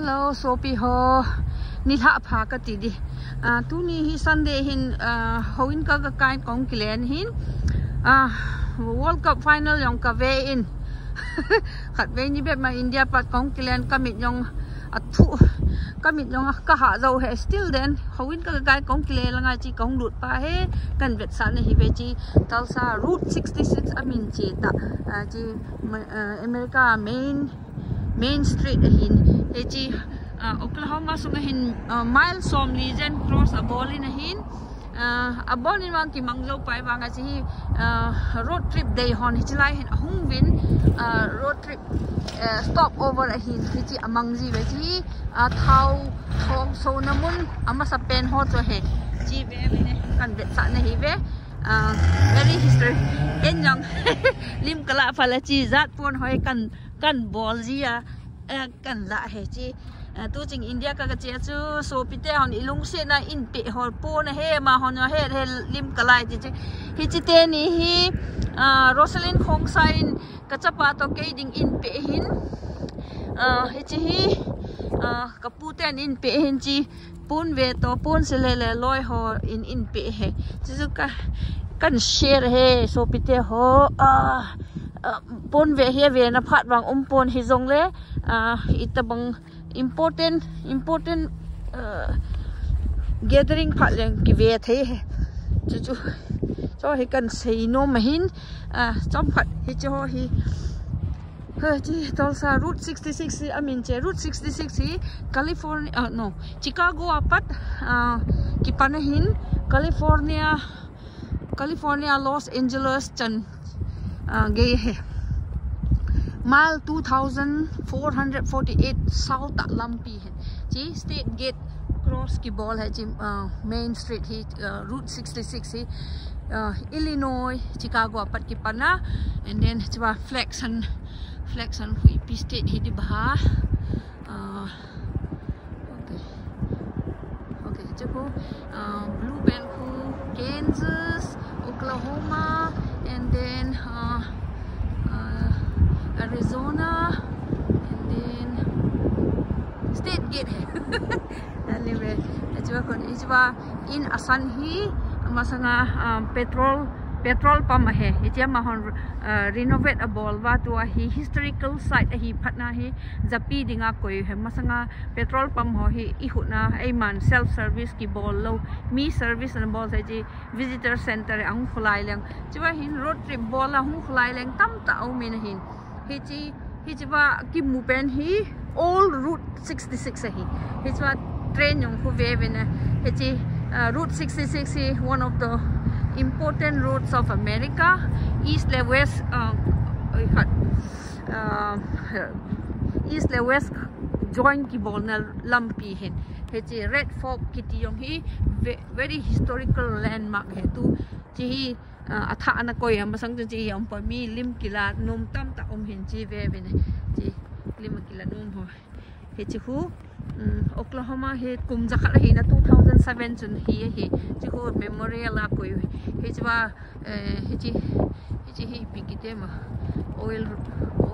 hello sopi ho. Ni tha pha ka ti di a ah, tu ni hi sunday hin ah, hoin ka ka kai kong kilen hin. A world cup final yong ka ve in. Khat ve ni be ma india pat kong kilen ka mit yong a thu ka mit yong ka ha zo he. Still then hoin ka kai kong kile la nga chi kong lut pa he. Kan vet sa ne hi ve chi talsa route 66 amin che ta chi america main main street hin he chi Oklahoma sung hin mile som region cross a ball in hin. A bon in wang ki mangzo pai wang chi road trip day hon. Hi chilai hin hung win road trip stop over a hin. Hi chi amang ji ve chi a thau thong so namun ama sa pen ho cho he. Chi ve ne kan vet sa ne hi ve very history. En yang lim kala phala chi zat pon hoi kan kan bol ji a cần lạ he chi tu ching india ka che số so pite hon ilung xe na in bị hol po na he họ hon he he lim kalai chi hi chi te ni hi rosalind khong sain ka chapa to ke ding in pe hin hi chi hi ka pu ten in pe hin chi pun về to pun se le le loi ho in in pe he chi chu ka kan share he so pite ho a pon ve he ve na phat wang um pon hi jong le. Ah, Itabang important important eh, gathering phat leng ki ve the chu chu. Cho hi kan sei no ma hin. A chom phat hi cho hi. Ha chi tol sa route 66 i mean che route 66 hi california uh, no chicago apat uh, ki Panahin california california los angeles chan गए है। माल 2448 साउथ तक लंपी है। जी state gate cross की बॉल है। जी main street ही रूट 66 ही इलिनोय चिकागो अपट की पन्ना एंड देन जब फ्लैक्सन फ्लैक्सन हुई पी स्टेट ही दी ओके ओके जब ब्लू बैंड को Kansas Oklahoma and then uh, Arizona and then state gate. Anyway ejwa kon ejwa in asan hi masanga um, petrol petrol pump he itia ma hon uh, renovate a bol wa tu hi historical site hi phatna hi zapi dinga koi he masanga petrol pump ho hi i huna ai man self service ki bol lo mi service an bol sai ji visitor center ang khulai leng chiwa hin road trip bol la hu khulai leng tam ta au min hin hi chi hi chi wa ki mu pen hi all route 66 hi hi chi wa train yong khu ve ve na hi chi route 66 hi one of the important routes of america east le west uh, uh, east le west join ki bol na lampi hen he chi red fort ki ti yong hi very historical landmark he tu chi hi a tha na koi am sang chi yam pa mi lim kila num tam ta om hin chi ve ve ne chi lim kila num ho he chi hu Oklahoma he kum jakat he na 2007 chun he he chi ko memorial a ko he chi wa he chi he chi he pikite ma oil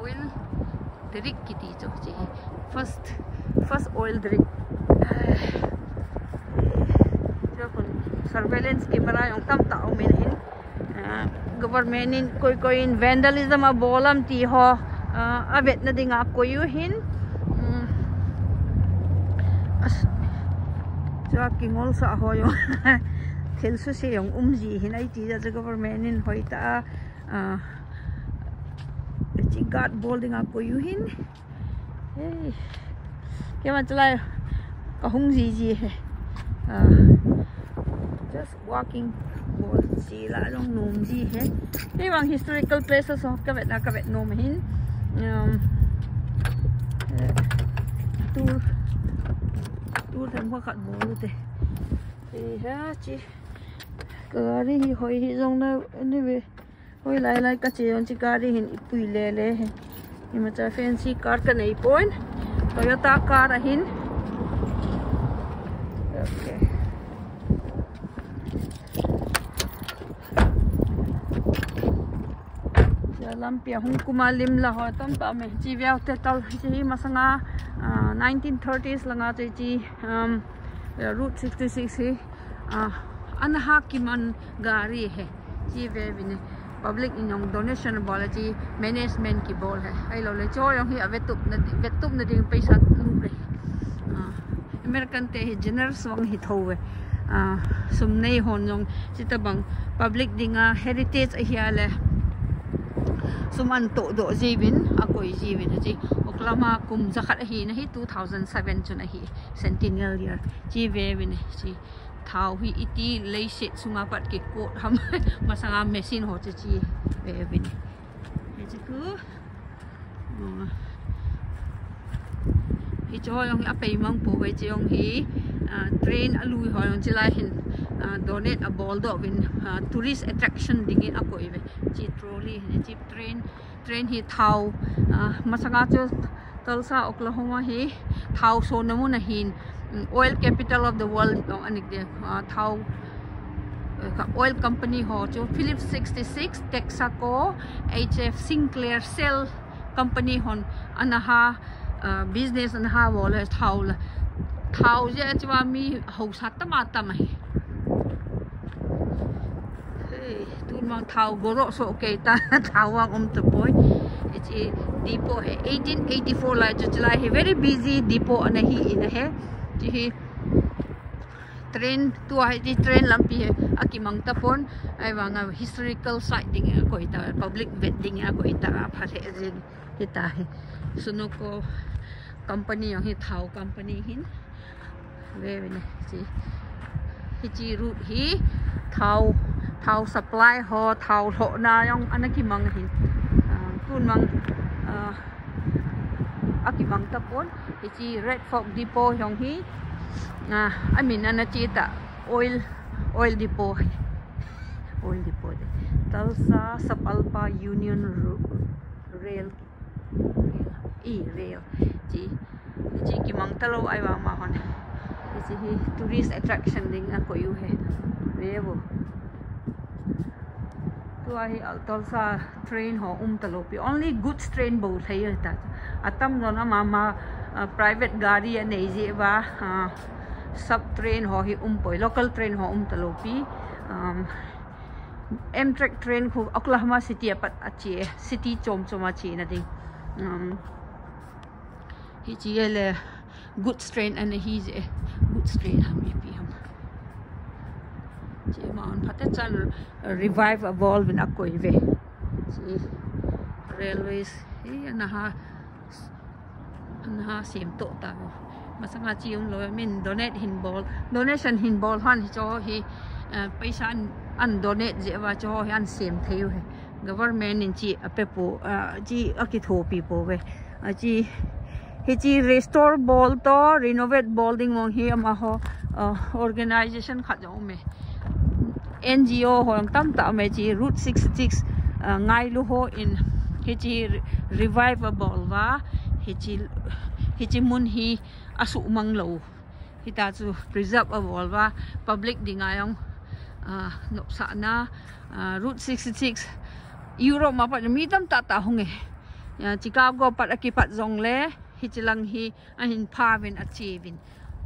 oil drik kiti cho chi first first oil drik jo kon surveillance camera yong tam ta o men hin government in koi koi in vandalism a bolam ti ho a vet na ding a ko yu hin cho kingol sa ho yo. Thil su se gì umji hin ai ti da government in hoi ta chi gat bol dinga koyu hin. Hey. Ke man chalai ka hung ji ji. He just walking bol si la long nom ji he. Cái wang historical places ho ka vet na ka vet nom hin. Um tour tour tham qua khát bố thế thì ha chị. Cờ đi, thì hồi hi dòng đó đi về. Hồi lại lại cái chuyện chị cờ đi hình bùi lê lê nhưng mà cha fancy car cái này point Toyota car là hin. Okay lampia hung kuma lim la ho tam ta me chi viau te tal chi masanga 1930s langa che chi um route 66 hi anha kiman gari hai chi ve vine public in yong donation bol chi management ki bol hai ai lo le cho yong hi avetup na vetup na ding paisa lu re american te hi generous wang hi thowe sum nei hon yong chita bang public dinga heritage a hi ale suman to do jibin akoi jibin chi lama kum zakhat hi na hi 2007 chun hi centennial year. Chi ve win chi thau hi iti, lei se sunga pat ke ko ham masanga machine ho chi chi ve win he chi ku. Hi cho yong a pe mang po ve chi yong hi. Uh, train alui ho yong chi lai hin. Uh, donate a ball do win uh, tourist attraction dingin ako ve chi trolley hi chi train train ही थाउ मसंगा जो Tulsa Oklahoma ही थाउ सोनमु नहीन oil capital of the world Anik दे थाउ oil company ho chu Phillips 66 Texaco HF Sinclair Cell company hon anaha uh, business anaha wala thaul thau je chwa mi ho sat ma ta mai tu mang thau goro so okay ta thau wang om to boy it's a depot hai 1884 la jo chala hai very busy depot ana hi in hai ji hi train tu hai di train lampi hai aki mang ta phone ai wanga historical site ding ko ita public wedding ko ita pha the jin ita hai suno ko company yang hi thau company hin ve ve ji hi ji route hi thau thau supply ho, thau tho na yong anaki mang hin. À, kun mang à, aki mang ta pon. Hi chi red fork depot yong hi. Na i mean, ana chi ta oil oil depot. Oil depot de. Talsa sapalpa union rail. E rail. Chi chi ki mang talo ai wa ma hon. Chi hi, tourist attraction ding a ko yu he. Revo tu train al um train ho um talopi only good train bo thai ta. Atam no na private gari सब train हो ही उम पोई local train हो उम तलोपी एम track train खु Oklahoma city अपत अच्छी सिटी चोम चोमा ची ना दिंग ही ची ले गुड्स ट्रेन अन ही गुड्स ट्रेन हम ये पी हम chị mà phát tết chan revive evolve in akoi ve chị railways hi na ha na ha sim to ta mà sang chi ông lo mình, donate hin ball, donation hin ball han cho hi à, paisa an donate je wa cho hi an sim theu he government in chi apepo à, chi akitho people à, ve chi hi chi restore ball to, renovate building mong hi ama ho organization kha jo me NGO hong tam ta me chi route 66 uh, ngai lu ho in hi chi revivable wa hi chi hi chi mun hi asu mang lo hi ta chu preserve a wall wa public dingayong uh, no sa na uh, route 66 euro ma pa mi tam ta ta hong e chicago pat akipat zong le hi chilang hi ahin pavin achievin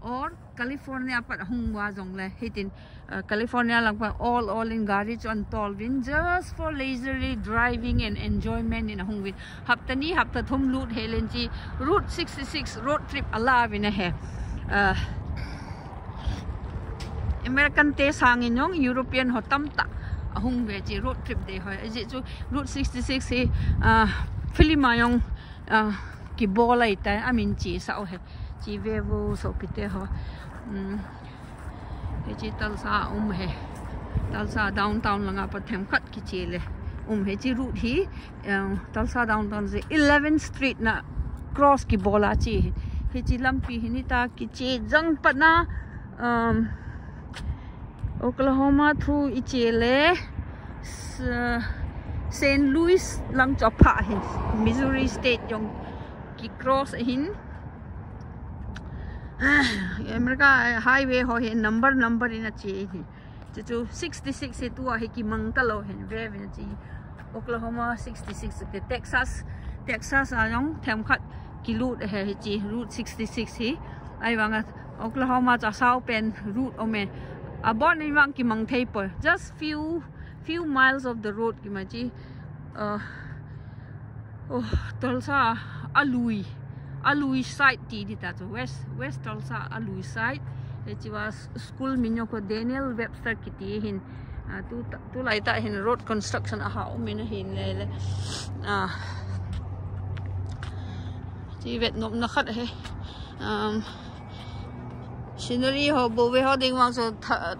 or California pat hungwa zong le hitin uh, California lang pa all all in gari chon tolvin just for leisurely driving and enjoyment in hungwin haptani hapta thum lut helen chi. Route 66 road trip ala vin a he uh, ờ, American te sangin yong European hotam ta ờ, hung ve chi road trip de hoy ji chu route 66 he uh, filima yong uh, ki bola ita amin chi sa o he chi vevu vô so pite ho he chi tal sa um he tal sa downtown langa pa them khat ki chi le um he chi route hi ờ, talsa downtown ze 11th street na cross ki bola chi he chi lampi hi ni ta ki chi jang pa na. Um Oklahoma through ichele St. Louis lang chopha hin Missouri state yong ki cross hin America highway ho hin number number in a chi hi chu chu 66 he tu hi ki mang ta lo hin ve ve chi Oklahoma 66 ke Texas Texas a yong them khat ki route he chi route 66 hi ai wanga Oklahoma cha sau pen route o ome abon ni wang ki mang thei por just few few miles of the road ki ma chi uh oh tolsa alui alui side ti di ta west west tolsa alui side he chi was school minyo ko Daniel Webster ki ti hin tu tu lai ta hin road construction a ha min hin le le. À chỉ việt nộm nó khát he. Um scenery ho bo we ho ding wang so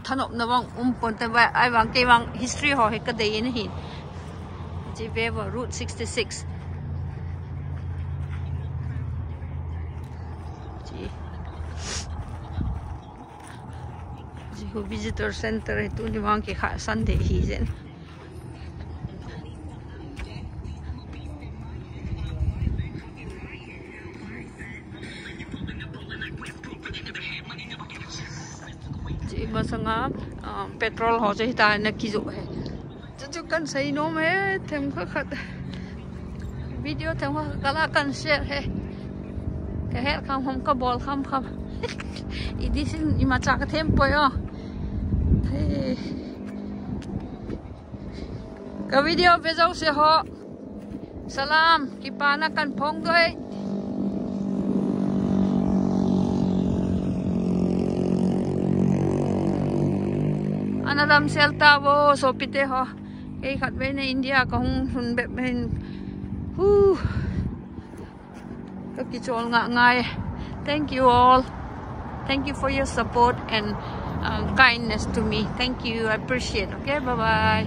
thanop na wang um pon ta ba ai wang wang history ho he ka dei in hin. Về vào route 66 hu visitor center he tu ni wang ki kha san de hi zen ji masanga petrol ho che ta na ki jo he chu chu kan sei no me them kha khat video them kha kala kan share he ka her kham hom ka bol kham kham i disin i ma cha ka them po yo cái video bây giờ sẽ họ salam kipana kan phong đôi analam sel vô, số pite ho cái khát bên india ka không hun bẹp bên. Hu các chị chọn ngay ngai thank you all. Thank you for your support and uh, kindness to me. Thank you. I appreciate okay bye bye